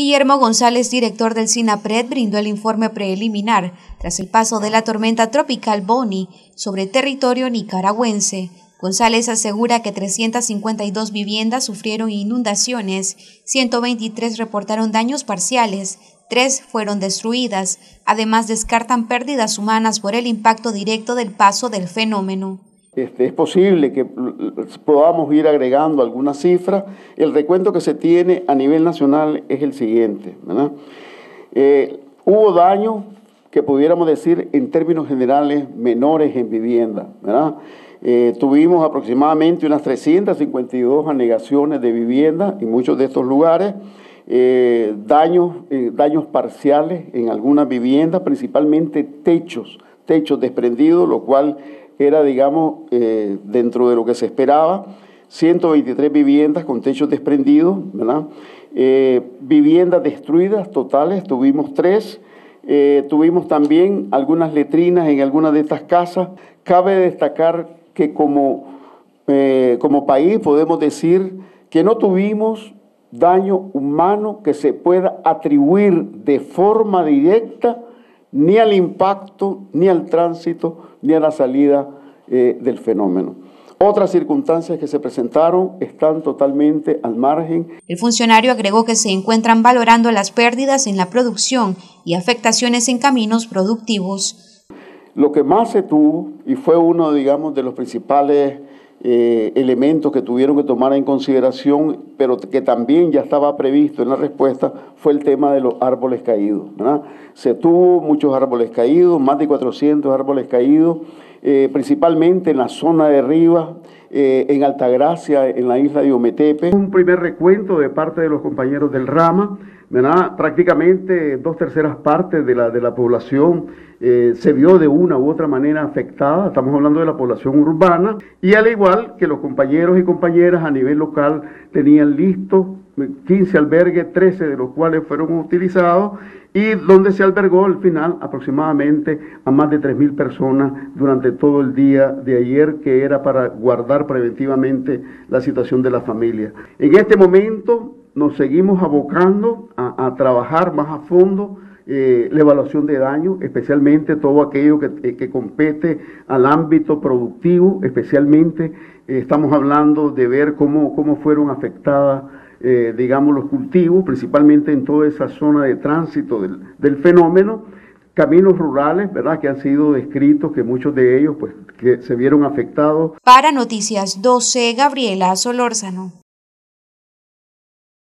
Guillermo González, director del SINAPRED, brindó el informe preliminar tras el paso de la tormenta tropical Bonnie sobre territorio nicaragüense. González asegura que 352 viviendas sufrieron inundaciones, 123 reportaron daños parciales, 3 fueron destruidas. Además, descartan pérdidas humanas por el impacto directo del paso del fenómeno. Este, es posible que podamos ir agregando algunas cifras. El recuento que se tiene a nivel nacional es el siguiente. Eh, hubo daños que pudiéramos decir en términos generales menores en vivienda. Eh, tuvimos aproximadamente unas 352 anegaciones de vivienda en muchos de estos lugares. Eh, daños, daños parciales en algunas viviendas, principalmente techos, techos desprendidos, lo cual era, digamos, eh, dentro de lo que se esperaba, 123 viviendas con techos desprendidos, ¿verdad? Eh, viviendas destruidas totales, tuvimos tres. Eh, tuvimos también algunas letrinas en algunas de estas casas. Cabe destacar que como, como país podemos decir que no tuvimos daño humano que se pueda atribuir de forma directa ni al impacto, ni al tránsito, ni a la salida eh, del fenómeno. Otras circunstancias que se presentaron están totalmente al margen. El funcionario agregó que se encuentran valorando las pérdidas en la producción y afectaciones en caminos productivos. Lo que más se tuvo, y fue uno, digamos, de los principales eh, elementos que tuvieron que tomar en consideración, pero que también ya estaba previsto en la respuesta, fue el tema de los árboles caídos. Se tuvo muchos árboles caídos, más de 400 árboles caídos, eh, principalmente en la zona de Rivas, eh, en Altagracia, en la isla de Ometepe. Un primer recuento de parte de los compañeros del Rama, prácticamente dos terceras partes de la, de la población eh, se vio de una u otra manera afectada, estamos hablando de la población urbana, y al igual que los compañeros y compañeras a nivel local tenían listos 15 albergues, 13 de los cuales fueron utilizados, y donde se albergó al final aproximadamente a más de 3.000 personas durante todo el día de ayer, que era para guardar preventivamente la situación de la familia. En este momento nos seguimos abocando a, trabajar más a fondo eh, la evaluación de daño, especialmente todo aquello que, eh, compete al ámbito productivo, especialmente eh, estamos hablando de ver cómo, cómo fueron afectadas, digamos, los cultivos, principalmente en toda esa zona de tránsito del, del, fenómeno, caminos rurales, ¿verdad?, que han sido descritos, que muchos de ellos, pues, que se vieron afectados. Para Noticias 12, Gabriela Solórzano.